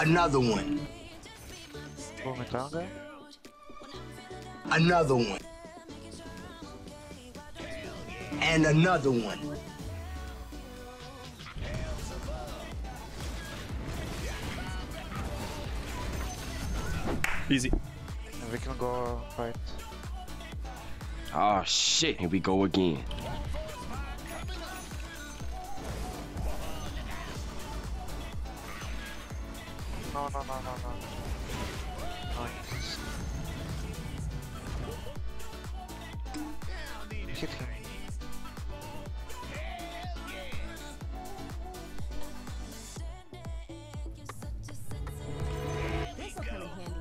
Another one. Going down there? Another one. And another one. Easy. And we can go right. Oh shit, here we go again. No, no, no, no, no. Oh, nice. Hit him. This'll come in handy.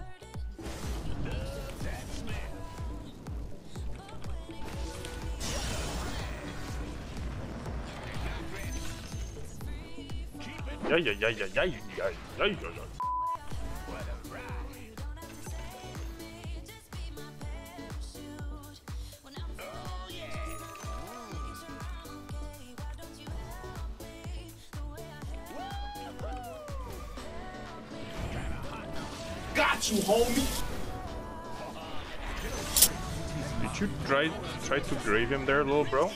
Yeah, yeah, yeah, yeah, yeah, Got you, homie. Did you try try to grave him there, little bro?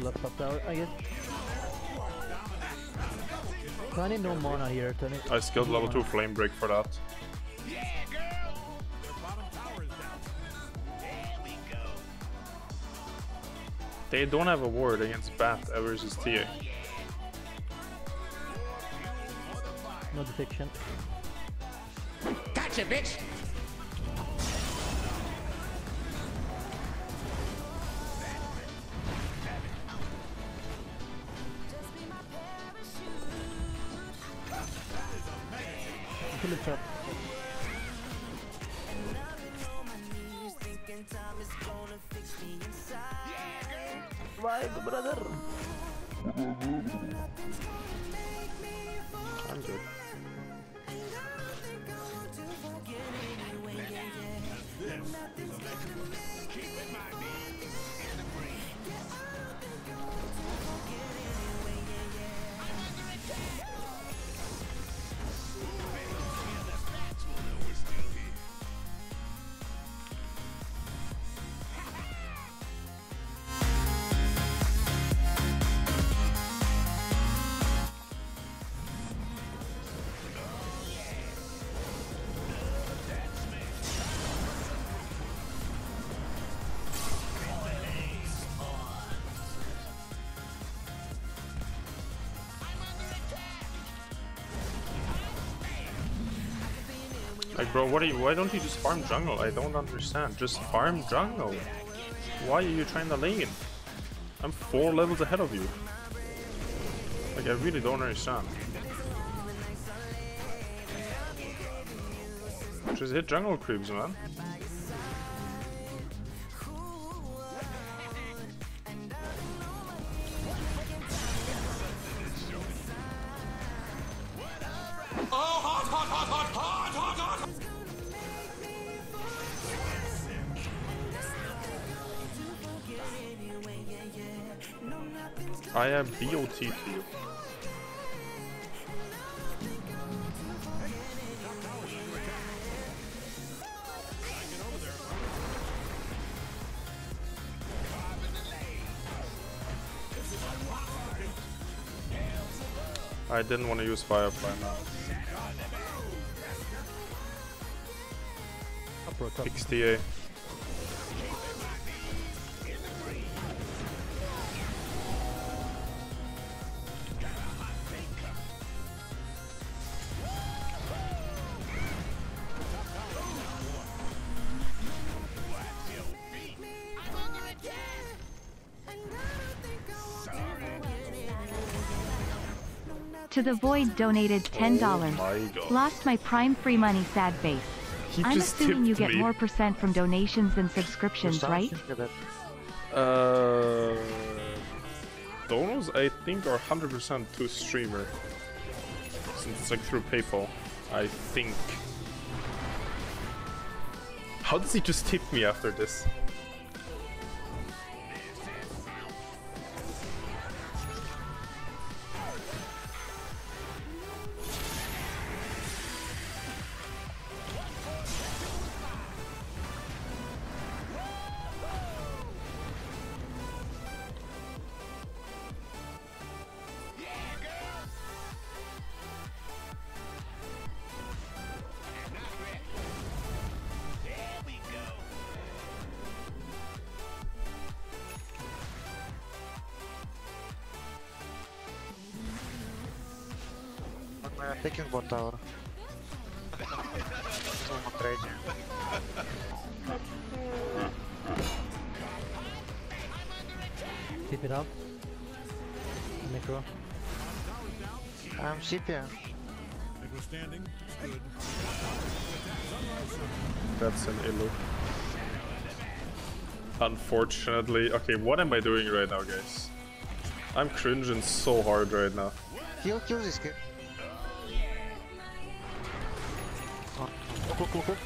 Left up tower, I guess. So I need no mana here, Tony. I skilled level 2 Flamebreak for that. They don't have a ward against Bath versus TA. No detection. Gotcha, bitch. Kill it Bye, brother. Mm-hmm. Lanjut. Like, bro, what are you? Why don't you just farm jungle? I don't understand. Just farm jungle. Why are you trying to lane? I'm four levels ahead of you. Like, I really don't understand. Just hit jungle creeps, man. I am BOT to you. I didn't want to use Firefly now. Up To the void donated $10. Oh my. Lost my prime free money sad face. He I'm just assuming you get me. more percent from donations than subscriptions, right? think of that. Uh, donos, I think, are 100% to streamer. Since it's like through PayPal. I think. How does he just tip me after this? Taking bot tower. Someone trading. Keep it up. Necro. I'm CP. That's an illu. Unfortunately. Okay, what am I doing right now, guys? I'm cringing so hard right now. Kill, kill this guy. look, look, look.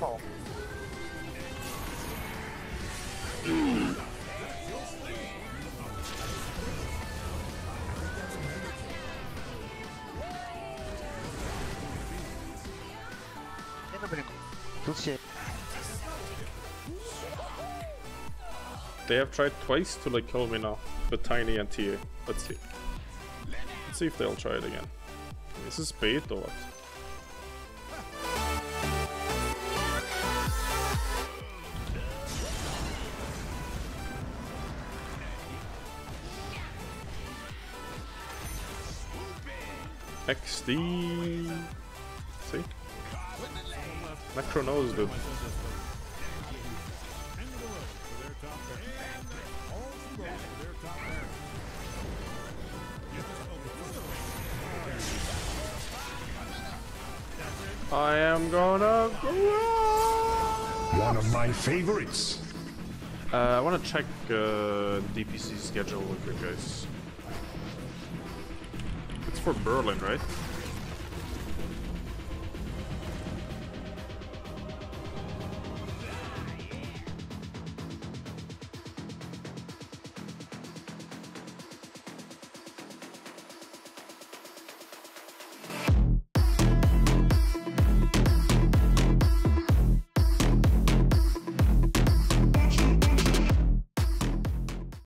Oh. Это блин. Тут все They have tried twice to like kill me now, with Tiny and TA. Let's see. Let's see if they'll try it again. Is this bait or what? XD. See? Necro knows, dude. I am gonna go. One of my favorites. Uh, I want to check uh, DPC schedule with you guys. It's for Berlin, right?